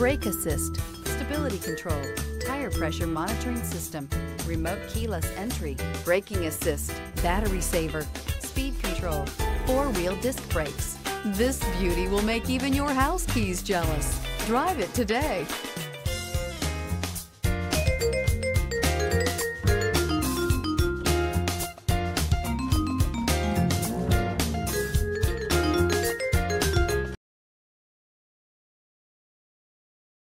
brake assist, stability control, tire pressure monitoring system, remote keyless entry, braking assist, battery saver, speed control, four-wheel disc brakes. This beauty will make even your house keys jealous. Drive it today.